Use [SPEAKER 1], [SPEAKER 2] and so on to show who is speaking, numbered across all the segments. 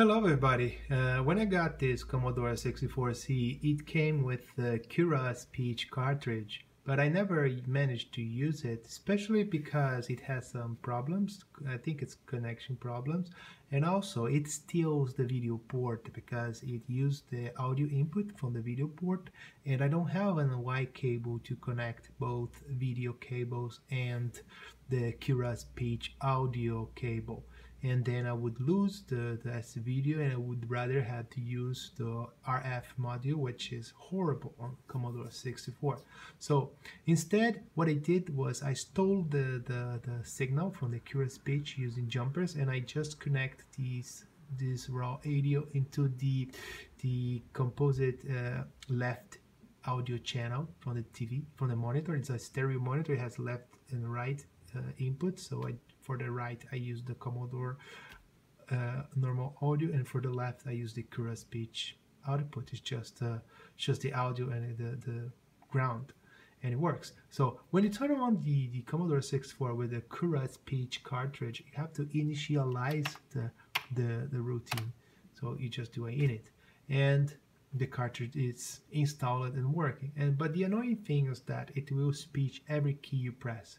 [SPEAKER 1] Hello everybody. Uh, when I got this Commodore 64C, it came with the Currah Speech cartridge, but I never managed to use it, especially because it has some problems. I think it's connection problems, and also it steals the video port because it used the audio input from the video port, and I don't have an Y cable to connect both video cables and the Currah Speech audio cable and then I would lose the, the video and I would rather have to use the RF module which is horrible on Commodore 64 so instead what I did was I stole the, the, the signal from the Currah speech using jumpers and I just connect these this raw audio into the the composite uh, left audio channel from the TV from the monitor. It's a stereo monitor. It has left and right input. So I for the right I use the Commodore uh, normal audio and for the left I use the Currah speech output. It's just uh, just the audio and the, the ground and it works. So when you turn on the, the Commodore 64 with the Currah speech cartridge you have to initialize the, the, the routine. So you just do a init and the cartridge is installed and working. And but the annoying thing is that it will speech every key you press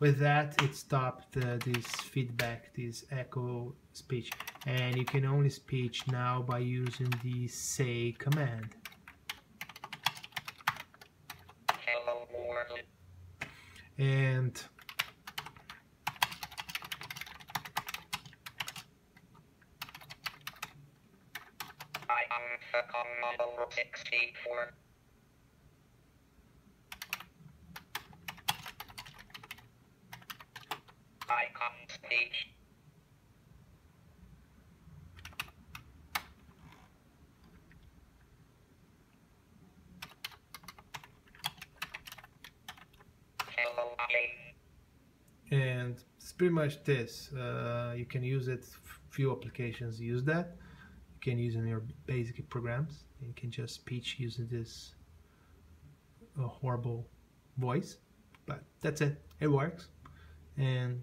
[SPEAKER 1] with that it stopped uh, this feedback this echo speech. And you can only speech now by using the say command. And I am 64 page. And it's pretty much this. Uh, you can use it. Few applications use that. You can use in your basic programs. You can just speech using this uh, horrible voice. But that's it. It works. And